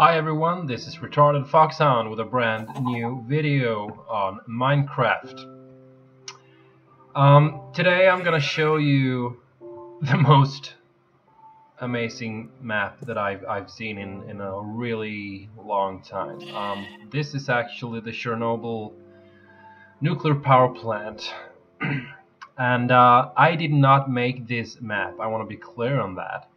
Hi everyone, this is Retarded Foxhound with a brand new video on Minecraft. Um, today I'm gonna show you the most amazing map that I've, I've seen in, in a really long time. Um, this is actually the Chernobyl nuclear power plant. and uh, I did not make this map, I want to be clear on that.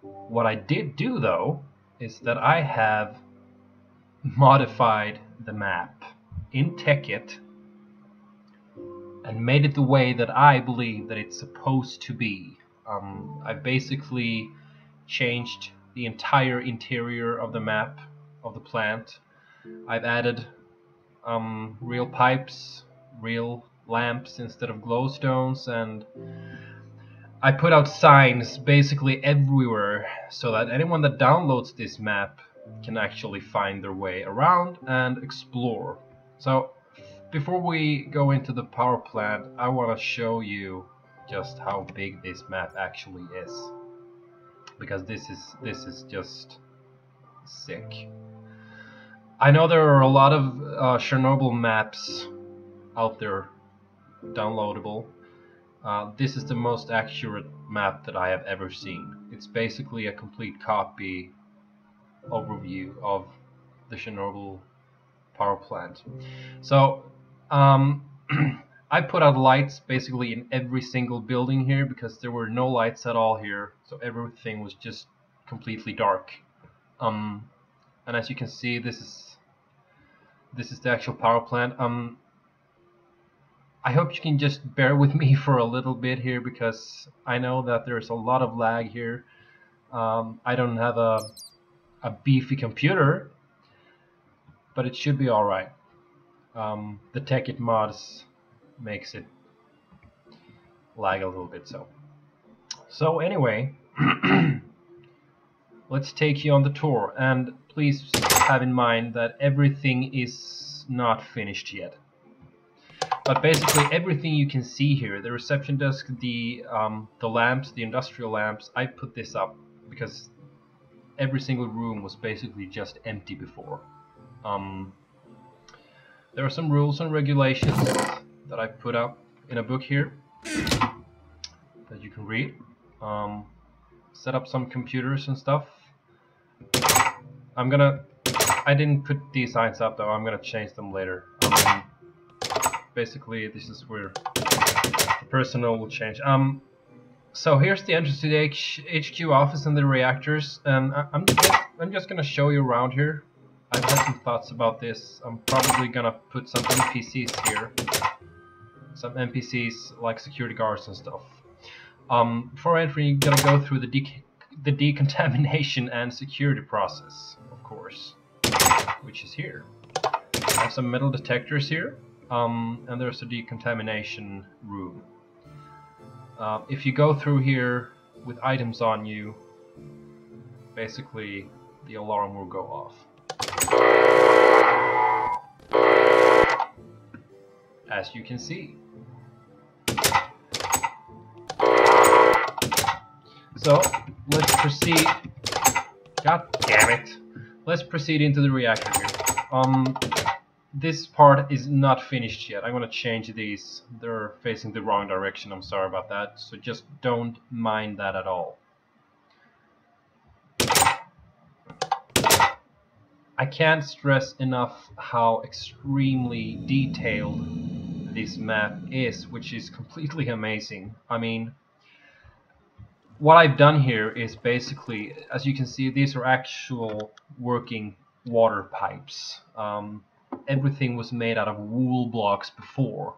What I did do though, is that I have modified the map in Tekkit and made it the way that I believe that it's supposed to be. Um, I basically changed the entire interior of the map of the plant. I've added um, real pipes, real lamps instead of glowstones, and I put out signs basically everywhere so that anyone that downloads this map can actually find their way around and explore. So before we go into the power plant, I want to show you just how big this map actually is. Because this is this is just sick. I know there are a lot of uh, Chernobyl maps out there downloadable. Uh, this is the most accurate map that I have ever seen. It's basically a complete copy overview of the Chernobyl power plant. So um, I put out lights basically in every single building here because there were no lights at all here. So everything was just completely dark. Um, and as you can see, this is this is the actual power plant. Um, I hope you can just bear with me for a little bit here because I know that there's a lot of lag here. Um, I don't have a, a beefy computer, but it should be alright. Um, the Tekkit mods makes it lag a little bit so. So anyway, let's take you on the tour and please have in mind that everything is not finished yet. But basically everything you can see here, the reception desk, the um, the lamps, the industrial lamps, I put this up because every single room was basically just empty before. Um, there are some rules and regulations that I put up in a book here that you can read. Um, set up some computers and stuff. I'm gonna I didn't put these signs up though, I'm gonna change them later. Um, basically this is where the personnel will change. Um, so here's the entrance to the H HQ office and the reactors, and I I'm just, I'm just gonna show you around here. I've had some thoughts about this. I'm probably gonna put some NPCs here, some NPCs like security guards and stuff. Um, before entering, you're gonna go through the de the decontamination and security process, of course, which is here. I have some metal detectors here. Um, and there's a decontamination room. Uh, if you go through here with items on you, basically the alarm will go off. As you can see. So, let's proceed. God damn it. Let's proceed into the reactor here. Um, this part is not finished yet. I'm going to change these. They're facing the wrong direction. I'm sorry about that. So just don't mind that at all. I can't stress enough how extremely detailed this map is, which is completely amazing. I mean, what I've done here is basically, as you can see, these are actual working water pipes. Um, everything was made out of wool blocks before.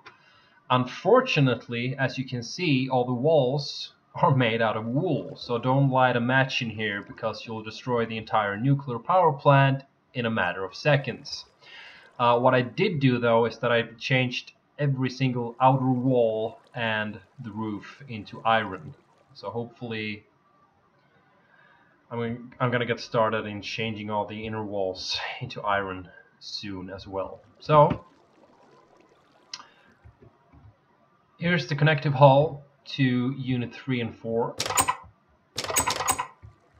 Unfortunately, as you can see, all the walls are made out of wool, so don't light a match in here because you'll destroy the entire nuclear power plant in a matter of seconds. Uh, what I did do though is that I changed every single outer wall and the roof into iron. So hopefully I'm, I'm gonna get started in changing all the inner walls into iron soon as well. So Here's the connective hull to Unit 3 and 4.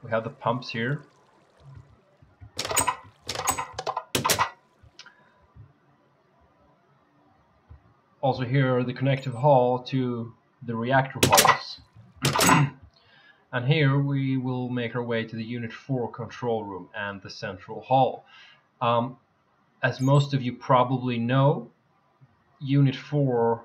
We have the pumps here. Also here are the connective hull to the reactor hulls. and here we will make our way to the Unit 4 control room and the central hull. Um, as most of you probably know, Unit 4,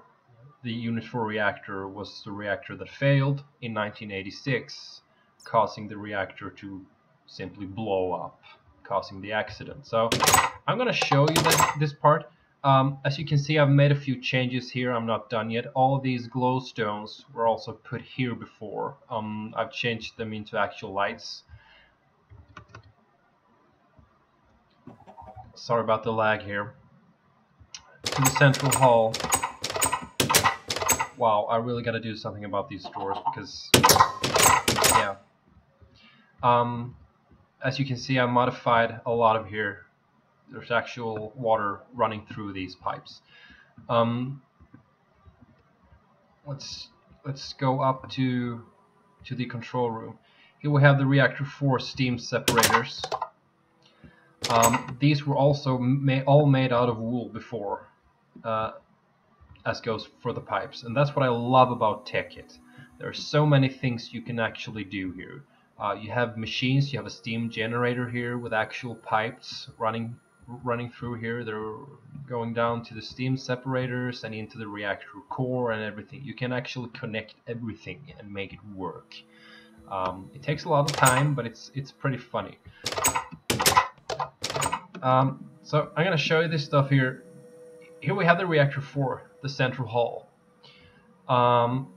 the Unit 4 reactor was the reactor that failed in 1986, causing the reactor to simply blow up, causing the accident. So I'm going to show you that, this part. Um, as you can see, I've made a few changes here. I'm not done yet. All these glow stones were also put here before. Um, I've changed them into actual lights. Sorry about the lag here. To the central hall. Wow, I really got to do something about these doors because, yeah. Um, as you can see, I modified a lot of here there's actual water running through these pipes. Um, let's let's go up to to the control room. Here we have the reactor 4 steam separators. Um, these were also ma all made out of wool before, uh, as goes for the pipes, and that's what I love about Tekkit. There are so many things you can actually do here. Uh, you have machines, you have a steam generator here with actual pipes running running through here. They're going down to the steam separators and into the reactor core and everything. You can actually connect everything and make it work. Um, it takes a lot of time, but it's it's pretty funny. Um, so I'm gonna show you this stuff here. Here we have the reactor 4, the central hall. Um,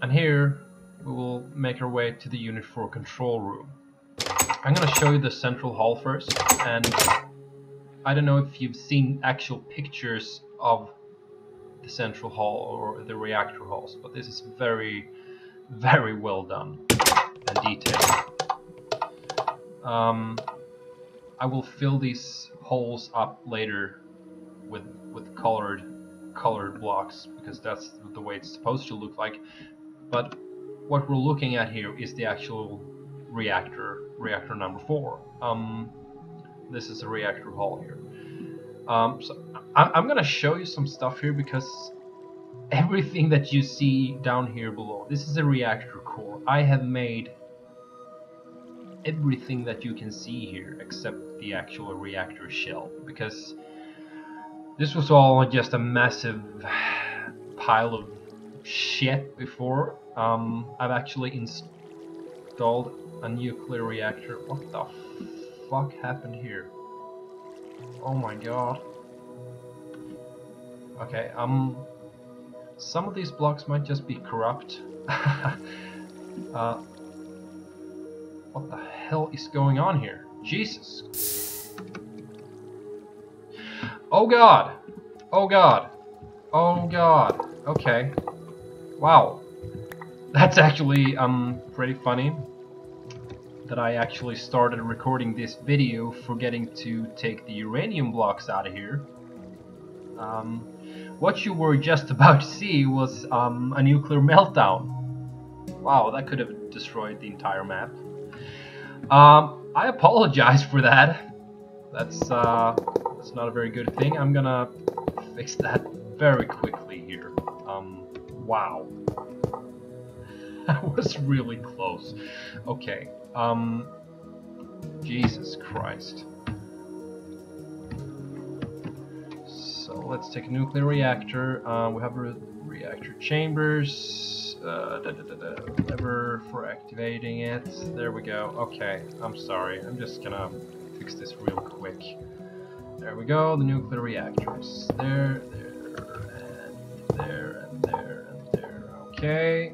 and here we will make our way to the unit 4 control room. I'm gonna show you the central hall first and I don't know if you've seen actual pictures of the central hall or the reactor halls, but this is very, very well done and detailed. Um, I will fill these holes up later with with colored colored blocks because that's the way it's supposed to look like. But what we're looking at here is the actual reactor, reactor number four. Um, this is a reactor hall here. Um, so I I'm gonna show you some stuff here because everything that you see down here below, this is a reactor core. I have made everything that you can see here except the actual reactor shell because this was all just a massive pile of shit before. Um, I've actually installed a nuclear reactor. What the fuck happened here? Oh my god. Okay, um... Some of these blocks might just be corrupt. uh, what the hell is going on here? Jesus. Oh god! Oh god! Oh god! Okay. Wow. That's actually, um, pretty funny that I actually started recording this video forgetting to take the uranium blocks out of here. Um, what you were just about to see was um, a nuclear meltdown. Wow, that could have destroyed the entire map. Um, I apologize for that. That's, uh, that's not a very good thing. I'm gonna fix that very quickly here. Um, wow. that was really close. Okay, um, Jesus Christ. So let's take a nuclear reactor. Uh, we have re reactor chambers. Uh, da, da, da, lever for activating it. There we go. Okay, I'm sorry. I'm just gonna fix this real quick. There we go. The nuclear reactors. There, there, and there, and there, and there. Okay.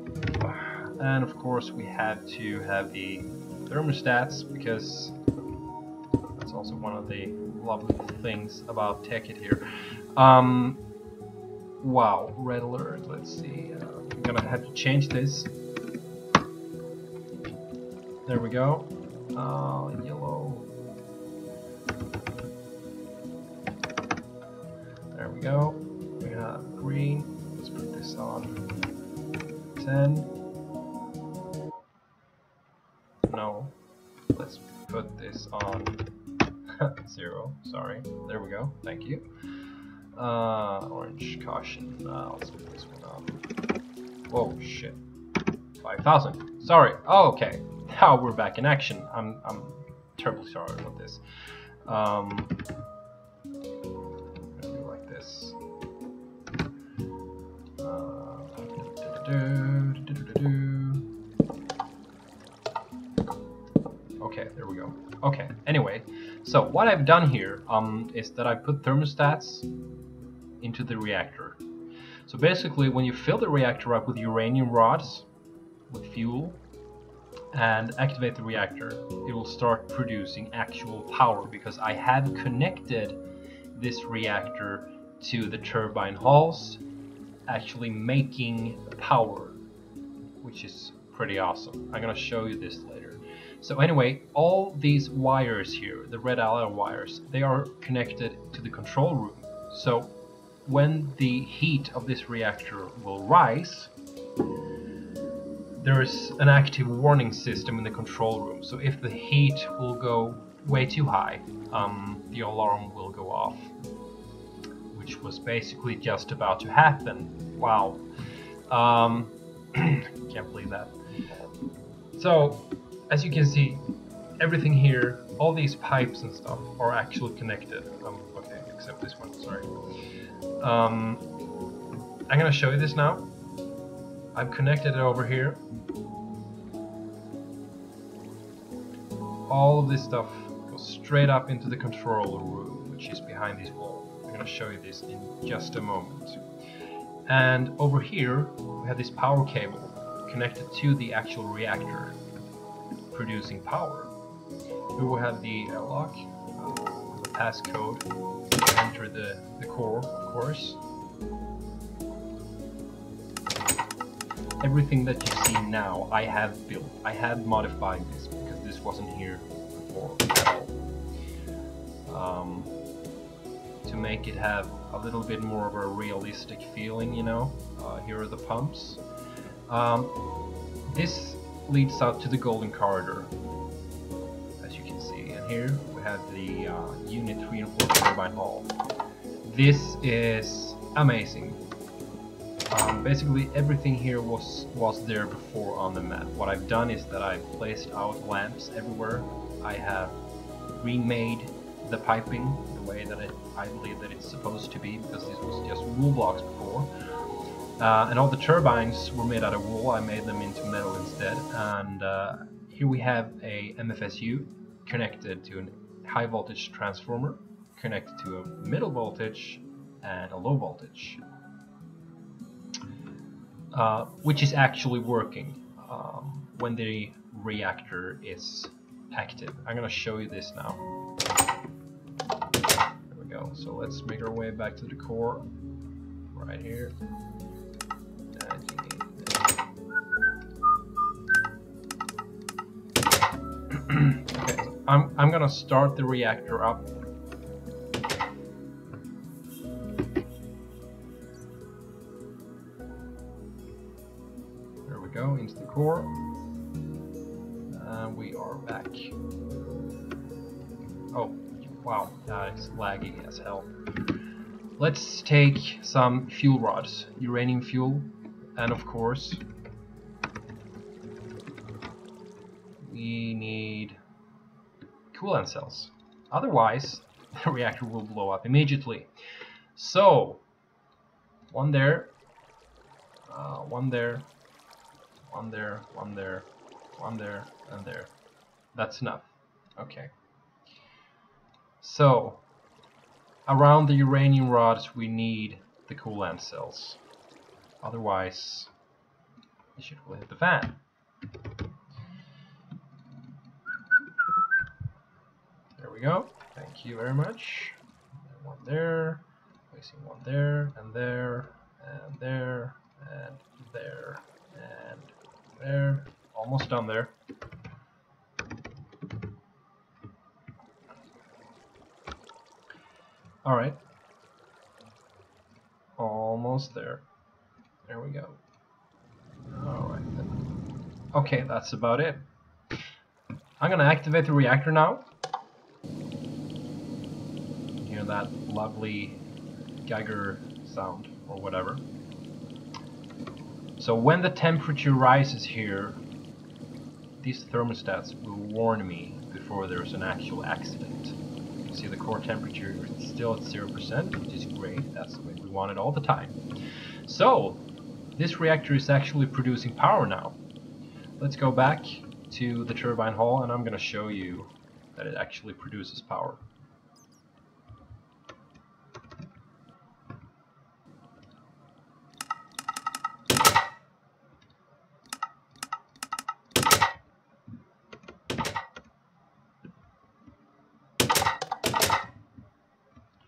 And of course we have to have the thermostats because that's also one of the lovely things about Tekkit here. Um, wow, red alert, let's see, uh, I'm gonna have to change this. There we go. Uh, yellow. There we go. We have green. let's put this on 10. No, let's put this on 0. Sorry, there we go. Thank you. Uh, orange caution. Uh, let's put this one up. Whoa, shit. 5,000. Sorry. Oh, okay. Now we're back in action. I'm, I'm terribly sorry about this. Um, like this. Okay, there we go. Okay, anyway, so what I've done here um, is that I put thermostats into the reactor. So basically, when you fill the reactor up with uranium rods, with fuel, and activate the reactor, it will start producing actual power because I have connected this reactor to the turbine halls actually making power, which is pretty awesome. I'm gonna show you this later. So anyway, all these wires here, the red alloy wires, they are connected to the control room. So when the heat of this reactor will rise, there is an active warning system in the control room. So if the heat will go way too high, um, the alarm will go off which was basically just about to happen. Wow. Um, can't believe that. So, as you can see, everything here, all these pipes and stuff are actually connected. Um, okay, except this one, sorry. Um, I'm gonna show you this now. I've connected it over here. All of this stuff goes straight up into the control room, which is behind this wall. I'm going to show you this in just a moment. And over here, we have this power cable connected to the actual reactor, producing power. We have the airlock, uh, the passcode to enter the, the core, of course. Everything that you see now, I have built. I have modified this because this wasn't here before. Um, to make it have a little bit more of a realistic feeling, you know. Uh, here are the pumps. Um, this leads out to the golden corridor, as you can see. And here have the uh, Unit 3 and 4 turbine hall. This is amazing. Um, basically everything here was was there before on the map. What I've done is that I've placed out lamps everywhere. I have remade the piping the way that it, I believe that it's supposed to be because this was just wool blocks before. Uh, and all the turbines were made out of wool. I made them into metal instead. And uh, here we have a MFSU connected to a high voltage transformer, connected to a middle voltage and a low voltage, uh, which is actually working um, when the reactor is active. I'm to show you this now There we go. So let's make our way back to the core right here. I'm, I'm gonna start the reactor up. There we go, into the core. And we are back. Oh, Wow, that is laggy as hell. Let's take some fuel rods, uranium fuel, and of course we need coolant cells. Otherwise, the reactor will blow up immediately. So, one there, uh, one there, one there, one there, one there, and there. That's enough. Okay. So, around the uranium rods we need the coolant cells. Otherwise, it should will hit the fan. We go. Thank you very much. One there, placing one there, and there, and there, and there, and there. Almost done there. Alright. Almost there. There we go. Alright. Okay, that's about it. I'm gonna activate the reactor now. That lovely Geiger sound or whatever. So when the temperature rises here, these thermostats will warn me before there's an actual accident. You see the core temperature is still at 0%, which is great, that's the way we want it all the time. So, this reactor is actually producing power now. Let's go back to the turbine hall and I'm going to show you that it actually produces power.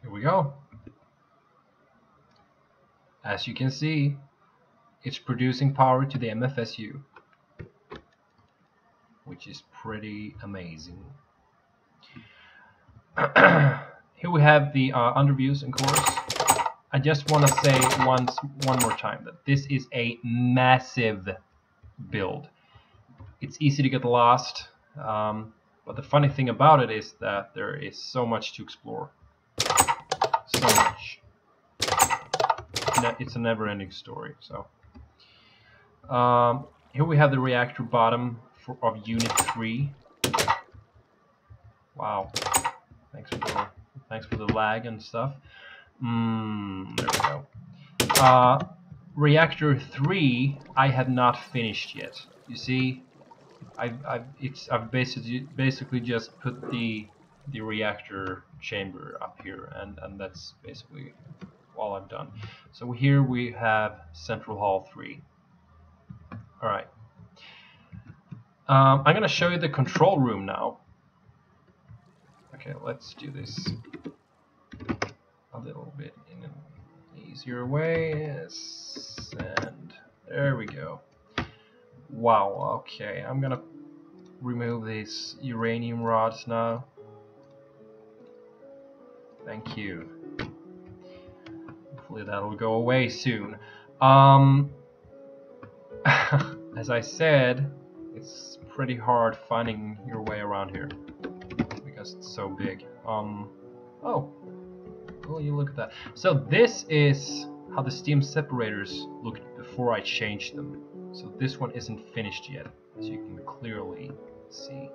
Here we go. As you can see, it's producing power to the MFSU which is pretty amazing. Here we have the uh, underviews and cores. I just want to say once, one more time that this is a massive build. It's easy to get lost, um, but the funny thing about it is that there is so much to explore. So much. It's a never-ending story. So um, here we have the reactor bottom for, of Unit 3. Wow. Thanks for the, thanks for the lag and stuff. Mm, there we go. Uh, reactor 3 I have not finished yet. You see, I've, I've, it's, I've basically, basically just put the the reactor chamber up here and, and that's basically all I've done. So here we have Central Hall 3. Alright. Um, I'm going to show you the control room now. Okay, let's do this a little bit in an easier way. Yes, and there we go. Wow, okay, I'm going to remove these uranium rods now. Thank you. Hopefully that'll go away soon. Um, as I said, it's pretty hard finding your way around here because it's so big. Um, oh, oh, you look at that. So this is how the steam separators looked before I changed them. So this one isn't finished yet, as you can clearly see.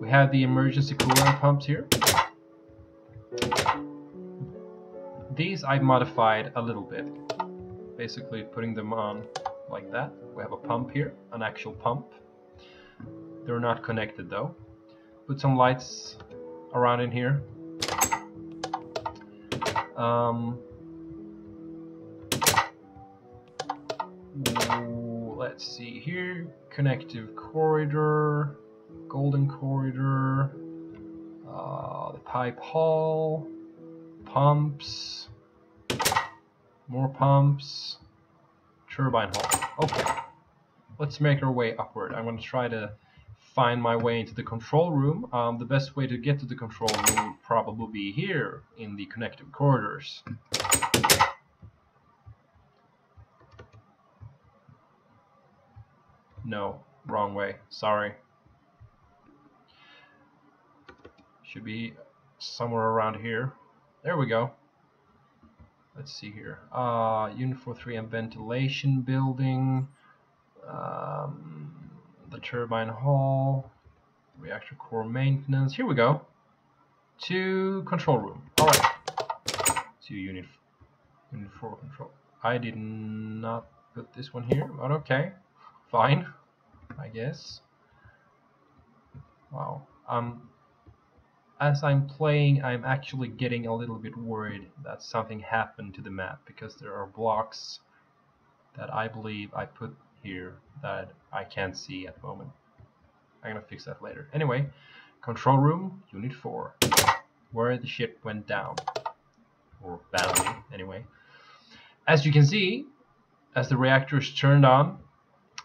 We have the emergency coolant pumps here. These I modified a little bit, basically putting them on like that. We have a pump here, an actual pump. They're not connected though. Put some lights around in here. Um, let's see here. Connective corridor, golden corridor, uh, the pipe hall, pumps, more pumps, turbine hall. Okay, let's make our way upward. I'm going to try to find my way into the control room. Um, the best way to get to the control room would probably be here in the connective corridors. No, wrong way. Sorry. Should be somewhere around here. There we go let's see here. Uh, Unit 43 and ventilation building, um, the turbine hall, reactor core maintenance. Here we go. To control room. All right. To unit unit 4 control. I did not put this one here, but okay, fine, I guess. Wow. Um, as I'm playing, I'm actually getting a little bit worried that something happened to the map because there are blocks that I believe I put here that I can't see at the moment. I'm gonna fix that later. Anyway, control room, unit 4, where the ship went down, or badly, anyway. As you can see, as the reactor is turned on,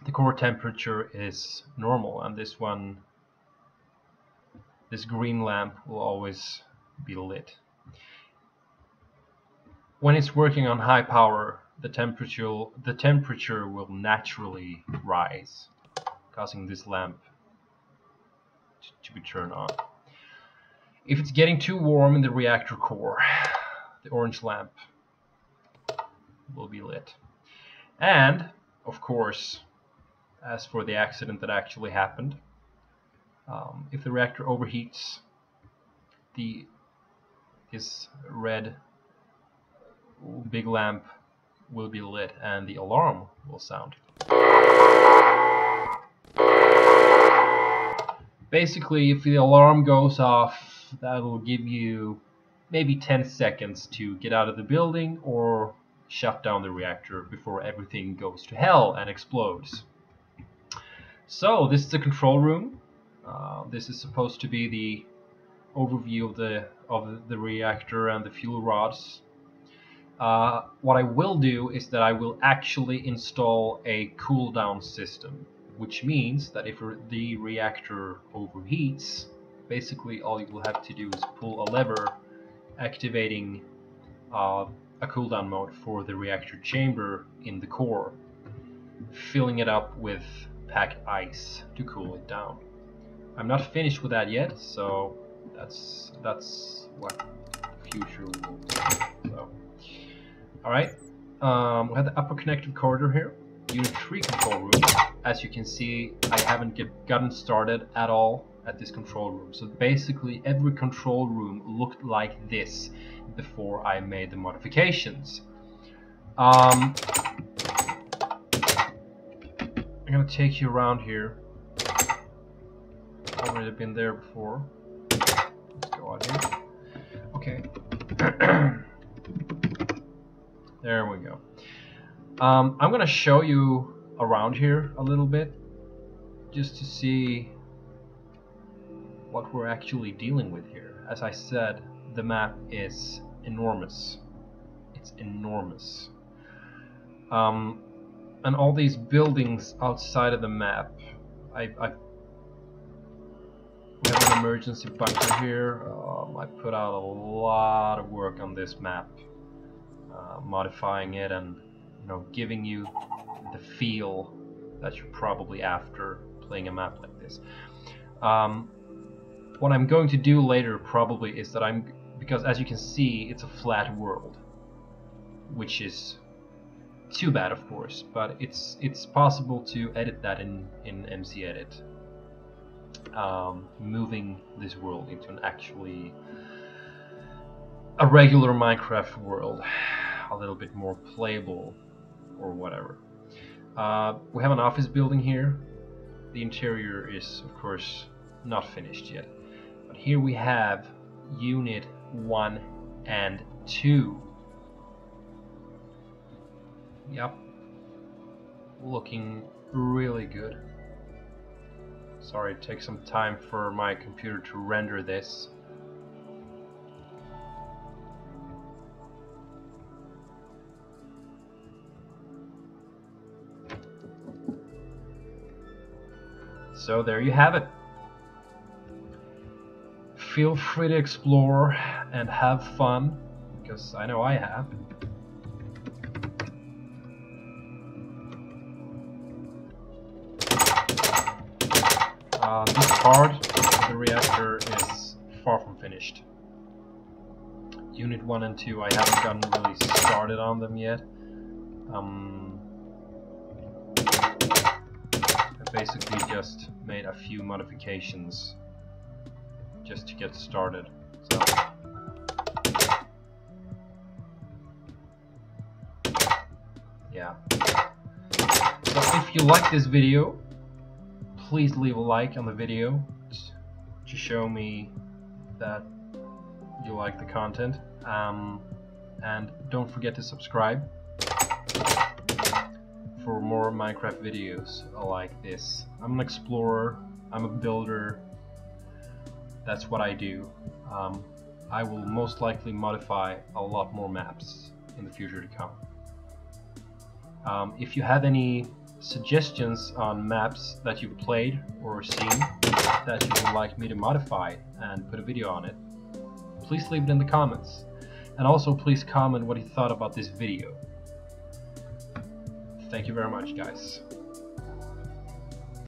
the core temperature is normal, and this one this green lamp will always be lit. when it's working on high power, the temperature the temperature will naturally rise, causing this lamp to be turned on. If it's getting too warm in the reactor core, the orange lamp will be lit. And, of course, as for the accident that actually happened, um, if the reactor overheats, the this red big lamp will be lit and the alarm will sound. Basically, if the alarm goes off, that'll give you maybe 10 seconds to get out of the building or shut down the reactor before everything goes to hell and explodes. So, this is the control room. Uh, this is supposed to be the overview of the of the reactor and the fuel rods. Uh, what I will do is that I will actually install a cool down system which means that if the reactor overheats, basically all you will have to do is pull a lever activating uh, a cooldown mode for the reactor chamber in the core, filling it up with packed ice to cool it down. I'm not finished with that yet, so that's that's what future will do. So, all right, um, we have the upper connective corridor here. Unit 3 control room. As you can see, I haven't get, gotten started at all at this control room. So basically every control room looked like this before I made the modifications. Um, I'm gonna take you around here. Already been there before. Let's go out here. Okay. there we go. Um, I'm gonna show you around here a little bit just to see what we're actually dealing with here. As I said, the map is enormous. It's enormous. Um, and all these buildings outside of the map, I, I emergency bunker here. Um, I put out a lot of work on this map, uh, modifying it and you know, giving you the feel that you're probably after playing a map like this. Um, what I'm going to do later probably is that I'm because as you can see it's a flat world which is too bad of course but it's it's possible to edit that in in MC Edit um, moving this world into an actually a regular Minecraft world a little bit more playable or whatever. Uh, we have an office building here. The interior is, of course, not finished yet. But here we have Unit 1 and 2. Yep. Looking really good. Sorry, it takes some time for my computer to render this. So there you have it. Feel free to explore and have fun, because I know I have. Finished. Unit 1 and 2, I haven't gotten really started on them yet. Um, basically just made a few modifications just to get started. So yeah. So if you like this video, please leave a like on the video to show me that you like the content. Um, and don't forget to subscribe for more Minecraft videos like this. I'm an explorer, I'm a builder, that's what I do. Um, I will most likely modify a lot more maps in the future to come. Um, if you have any suggestions on maps that you've played or seen that you would like me to modify and put a video on it, please leave it in the comments. And also please comment what you thought about this video. Thank you very much guys.